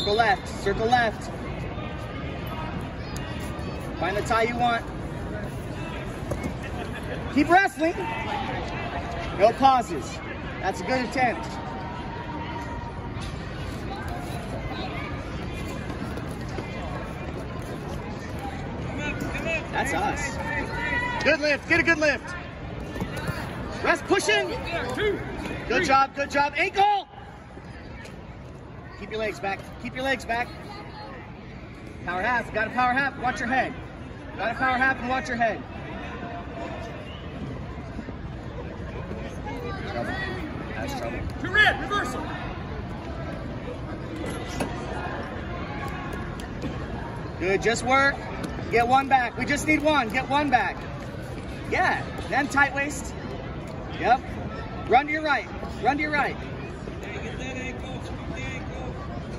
Circle left, circle left. Find the tie you want. Keep wrestling. No pauses. That's a good attempt. That's us. Good lift. Get a good lift. Rest pushing. Good job. Good job. Ankle. Keep your legs back. Keep your legs back. Power half. Got a power half. Watch your head. Got a power half and watch your head. Trouble. That's trouble. Two red, reversal. Good. Just work. Get one back. We just need one. Get one back. Yeah. Then tight waist. Yep. Run to your right. Run to your right.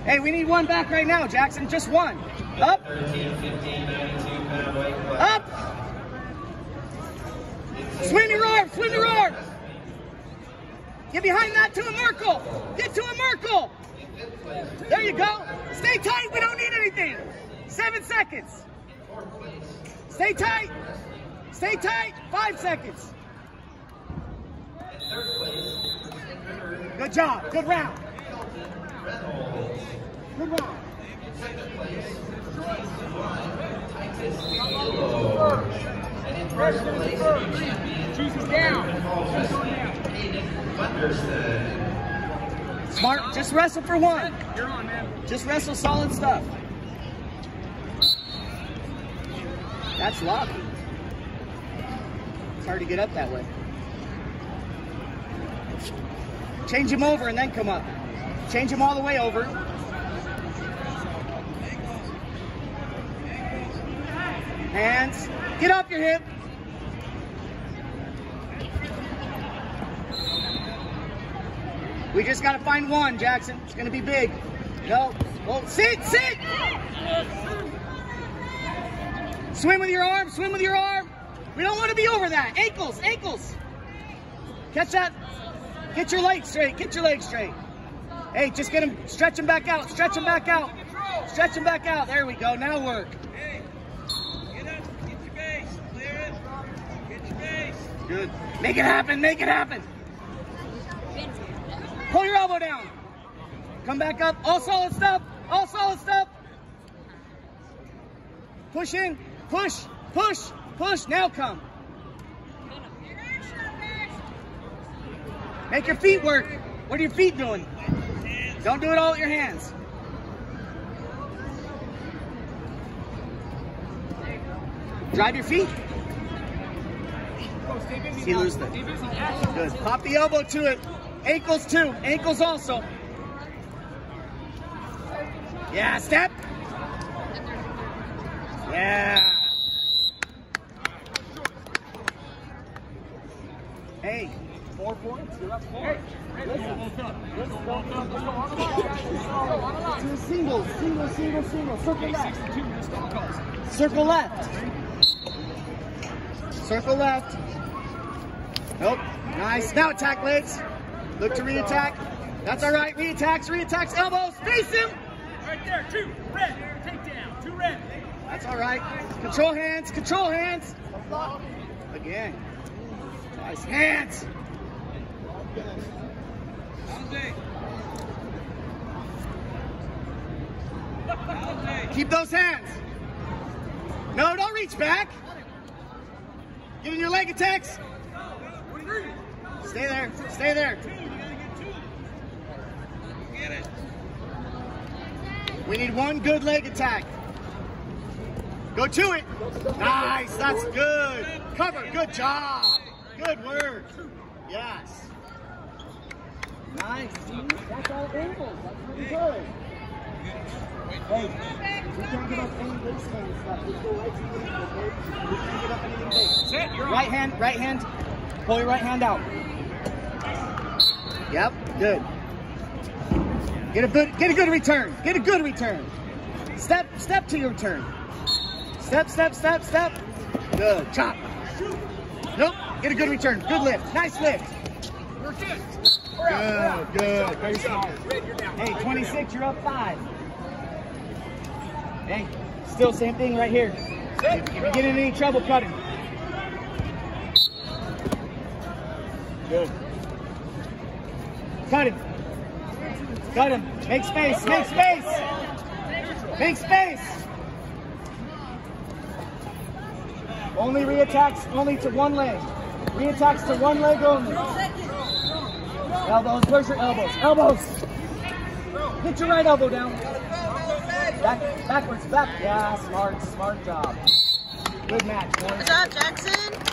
Hey, we need one back right now, Jackson. Just one. Up. Up. Swing your arm. Swing your arm. Get behind that to a Merkel. Get to a Merkel. There you go. Stay tight. We don't need anything. Seven seconds. Stay tight. Stay tight. Five seconds. Good job. Good round. Smart. Just wrestle for one. You're on, man. Just wrestle solid stuff. That's luck. It's hard to get up that way. Change him over and then come up. Change them all the way over. Hands. Get off your hip. We just got to find one, Jackson. It's going to be big. No. Oh, sit, sit. Swim with your arm, swim with your arm. We don't want to be over that. Ankles, ankles. Catch that. Get your legs straight. Get your legs straight. Hey, just get him, stretch him back out. Stretch him back out. Stretch him back out. There we go. Now work. Hey, get up, get your base, clear it, get your base. Good. Make it happen. Make it happen. Pull your elbow down. Come back up. All solid stuff. All solid stuff. Push in. Push. Push. Push. Now come. Make your feet work. What are your feet doing? Don't do it all with your hands. Drive your feet. He now. lose that. Stay busy. Action. Good. Pop the elbow to it. Ankles too. Ankles also. Yeah, step. Yeah. Hey, four points. You're up four. Two singles, single, single, single. Circle left. 62, just on calls. Circle left. Circle left. Nope. Nice. Now attack legs. Look to re-attack. That's all right. Re-attacks, re-attacks, elbows. Face him. Right there, two, red, takedown, two red. That's all right. Control hands. Control hands. Again. Nice. Hands. Keep those hands. No, don't reach back. Giving your leg attacks. Stay there. Stay there. We need one good leg attack. Go to it. Nice. That's good. Cover. Good job. Good work. Yes. Nice. That's all angles. That's really good. Hey, we can't give up any base hand stuff. Just go right to the ankle, okay? We can't give up anything base. Set, you're on. Right hand, right hand. Pull your right hand out. Yep, good. Get a good, get a good return. Get a good return. Step, step to your turn. Step, step, step, step. Good. Chop. Nope. Get a good return. Good lift. Nice lift. We're good. Good, good. Very Go. smart. Red, you're down. Hey, 26, you're up five. Hey, still same thing right here. If, if you get in any trouble, cut him. Good. Cut him. Cut him. Make space. Make space. Make space. Only reattacks only to one leg. Reattacks to one leg only. Elbows. Where's your elbows? Elbows. Hit your right elbow down. Back, backwards, back. Yeah, smart, smart job. Good match, boys. Good job, Jackson.